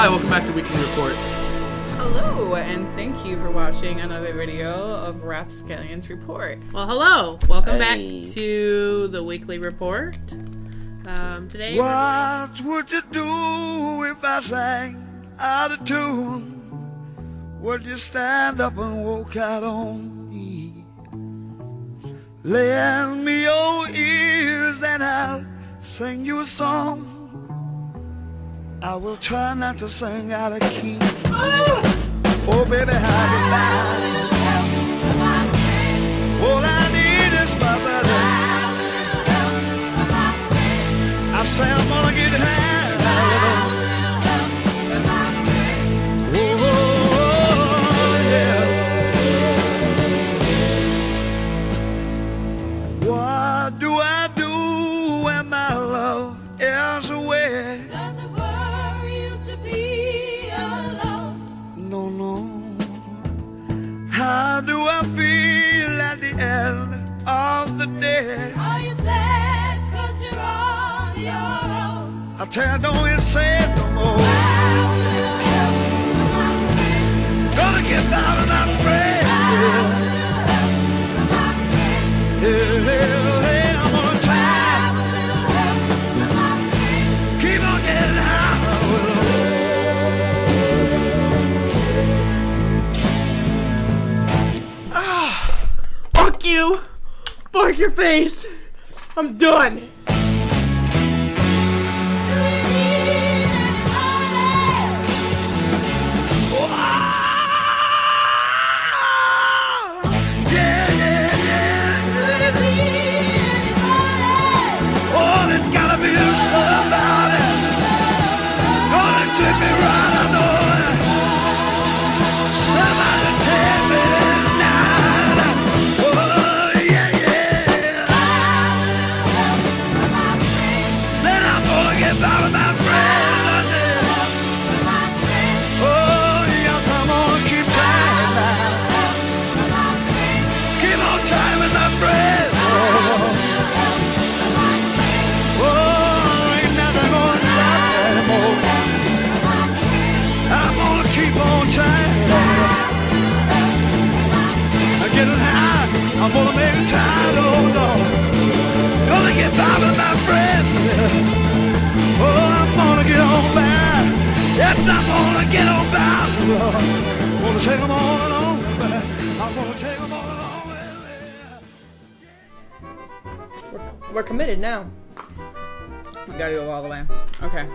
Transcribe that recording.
Hi, welcome back to Weekly Report. Hello, and thank you for watching another video of Rapscallions Report. Well, hello. Welcome Hey. back to the weekly report. Um, today, What would you do if I sang out of tune? Would you stand up and walk out on me? Lend me your ears and I'll sing you a song. I will try not to sing out of key. Oh, baby, how you like? All How do I feel at the end of the day? Are you sad cause you're on your own? I tell you, don't even say it no more. Gonna get by with my Fuck your face! I'm done! I'm I'm gonna get on by, Lord. Gonna take 'em all along. Me. We're committed now. We gotta go all the way. Okay.